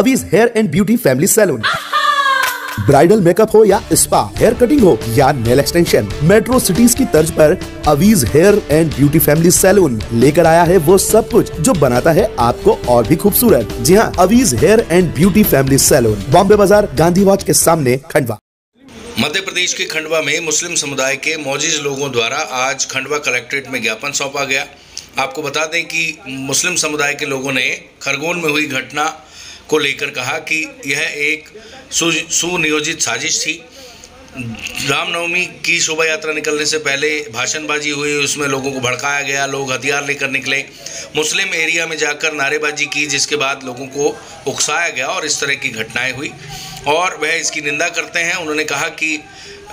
अवीज hair and beauty family salon bridal makeup हो या spa hair cutting हो या नेल एक्सटेंशन मेट्रो सिटीज़ की तर्ज पर अवीज hair and beauty family salon लेकर आया है वो सब कुछ, जो बनाता है आपको और भी खूबसूरत। जी हाँ अवीज hair and beauty family salon Bombay Bazaar Gandhi watch के सामने, खंडवा। मध्य प्रदेश के खंडवा में मुस्लिम समुदाय के मौजिज लोगों द्वारा आज खंडवा कलेक्ट्रेट में ज्ञापन सौंपा गया। आपको बता दें कि मुस्लिम समुदाय के लोगों ने खरगोन में हुई घटना को लेकर कहा कि यह एक सुनियोजित साजिश थी। रामनवमी की शोभा यात्रा निकलने से पहले भाषणबाजी हुई, उसमें लोगों को भड़काया गया, लोग हथियार लेकर निकले। मुस्लिम एरिया में जाकर नारेबाजी की, जिसके बाद लोगों को उकसाया गया और इस तरह की घटनाएँ हुई। और वह इसकी निंदा करते हैं। उन्होंने कहा कि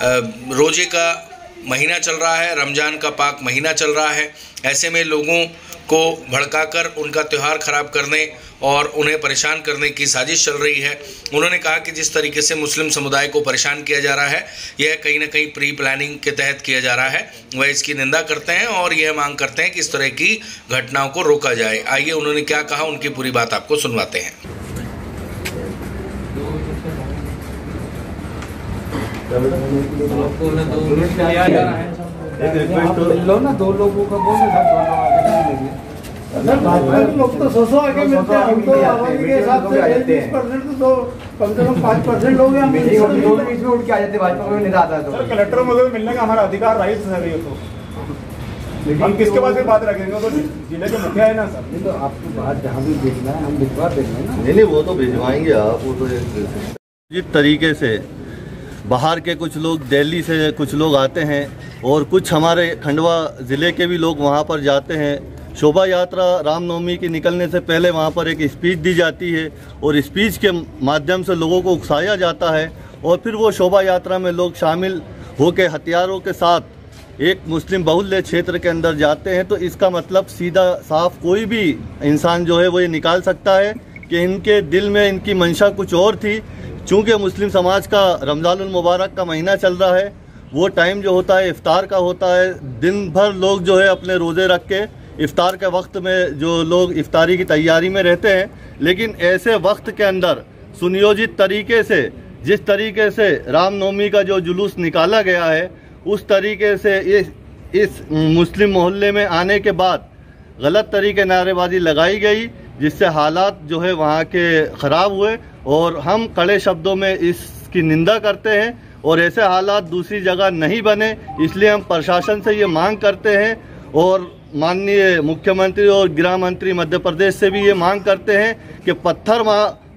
रोज़े का महीना चल रहा है, रमज़ान का पाक महीना चल रहा है। ऐसे में लोगों को भड़काकर उनका त्यौहार ख़राब करने और उन्हें परेशान करने की साजिश चल रही है। उन्होंने कहा कि जिस तरीके से मुस्लिम समुदाय को परेशान किया जा रहा है, यह कहीं ना कहीं प्री प्लानिंग के तहत किया जा रहा है। वह इसकी निंदा करते हैं और यह मांग करते हैं कि इस तरह की घटनाओं को रोका जाए। आइए उन्होंने क्या कहा, उनकी पूरी बात आपको सुनवाते हैं। दो लोगों का में कलेक्टर मिलने का हमारा अधिकार राइट है ये तो हम किसके पास बात रखेंगे ज़िले के मुखिया है ना सर तो आपको बात जहाँ भी भेजना है हम भिजवा देंगे ना नहीं वो तो भिजवाएँगे आप वो तो जिस तरीके से बाहर के कुछ लोग, दिल्ली से कुछ लोग आते हैं और कुछ हमारे खंडवा ज़िले के भी लोग वहाँ पर जाते हैं। शोभा यात्रा रामनवमी की निकलने से पहले वहाँ पर एक स्पीच दी जाती है और स्पीच के माध्यम से लोगों को उकसाया जाता है और फिर वो शोभा यात्रा में लोग शामिल होकर हथियारों के साथ एक मुस्लिम बहुल्य क्षेत्र के अंदर जाते हैं। तो इसका मतलब सीधा साफ़ कोई भी इंसान जो है वो ये निकाल सकता है कि इनके दिल में इनकी मंशा कुछ और थी चूँकि मुस्लिम समाज का रमज़ान मुबारक का महीना चल रहा है, वो टाइम जो होता है इफ़ार का होता है, दिन भर लोग जो है अपने रोज़े रख के इफ़ार के वक्त में जो लोग इफ़ारी की तैयारी में रहते हैं, लेकिन ऐसे वक्त के अंदर सुनियोजित तरीके से, जिस तरीके से रामनवमी का जो जुलूस निकाला गया है, उस तरीके से इस इस मुस्लिम मोहल्ले में आने के बाद गलत तरीके नारेबाजी लगाई गई जिससे हालात जो है वहाँ के ख़राब हुए और हम कड़े शब्दों में इसकी निंदा करते हैं और ऐसे हालात दूसरी जगह नहीं बने, इसलिए हम प्रशासन से ये मांग करते हैं और माननीय मुख्यमंत्री और गृह मंत्री मध्य प्रदेश से भी ये मांग करते हैं कि पत्थर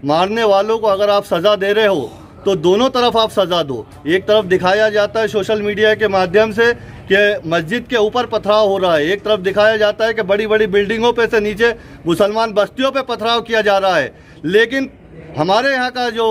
मारने वालों को अगर आप सज़ा दे रहे हो तो दोनों तरफ़ आप सज़ा दो। एक तरफ़ दिखाया जाता है सोशल मीडिया के माध्यम से कि मस्जिद के ऊपर पथराव हो रहा है। एक तरफ़ दिखाया जाता है कि बड़ी बड़ी बिल्डिंगों पे से नीचे मुसलमान बस्तियों पे पथराव किया जा रहा है। लेकिन हमारे यहाँ का जो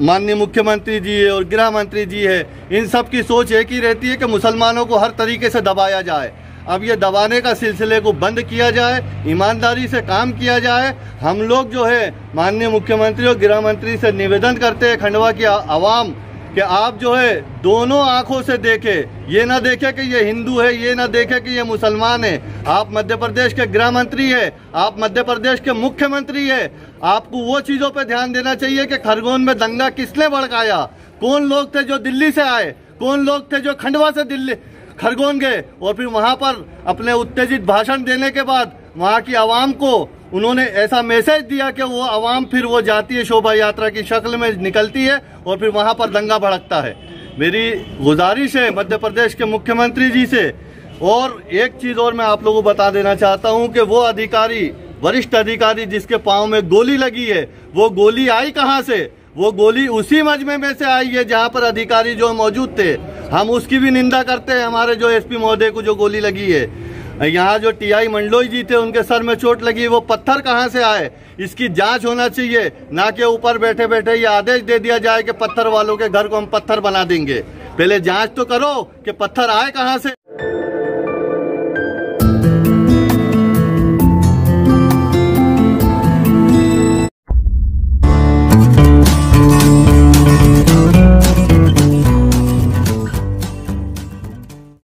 माननीय मुख्यमंत्री जी है और गृह मंत्री जी है, इन सब की सोच एक ही रहती है कि मुसलमानों को हर तरीके से दबाया जाए। अब ये दबाने का सिलसिले को बंद किया जाए, ईमानदारी से काम किया जाए। हम लोग जो है, माननीय मुख्यमंत्री और गृह मंत्री से निवेदन करते हैं, खंडवा की आवाम कि आप जो है दोनों आँखों से देखे। ये ना देखे कि ये हिंदू है, ये ना देखे कि ये मुसलमान है। आप मध्य प्रदेश के गृह मंत्री है, आप मध्य प्रदेश के मुख्यमंत्री है। आपको वो चीज़ों पे ध्यान देना चाहिए कि खरगोन में दंगा किसने भड़काया? कौन लोग थे जो दिल्ली से आए? कौन लोग थे जो खंडवा से दिल्ली, खरगोन गए? और फिर वहाँ पर अपने उत्तेजित भाषण देने के बाद वहाँ की आवाम को उन्होंने ऐसा मैसेज दिया कि वो आवाम, फिर वो जाती है शोभा यात्रा की शक्ल में निकलती है और फिर वहाँ पर दंगा भड़कता है। मेरी गुजारिश है मध्य प्रदेश के मुख्यमंत्री जी से, और एक चीज़ और मैं आप लोगों को बता देना चाहता हूँ कि वो अधिकारी, वरिष्ठ अधिकारी जिसके पाँव में गोली लगी है, वो गोली आई कहाँ से? वो गोली उसी मजमे में से आई है जहाँ पर अधिकारी जो मौजूद थे। हम उसकी भी निंदा करते हैं, हमारे जो एसपी महोदय को जो गोली लगी है। यहाँ जो टीआई मंडलोई जी थे, उनके सर में चोट लगी, वो पत्थर कहाँ से आए? इसकी जाँच होना चाहिए, ना कि ऊपर बैठे बैठे ये आदेश दे दिया जाए कि पत्थर वालों के घर को हम पत्थर बना देंगे। पहले जाँच तो करो कि पत्थर आए कहाँ से।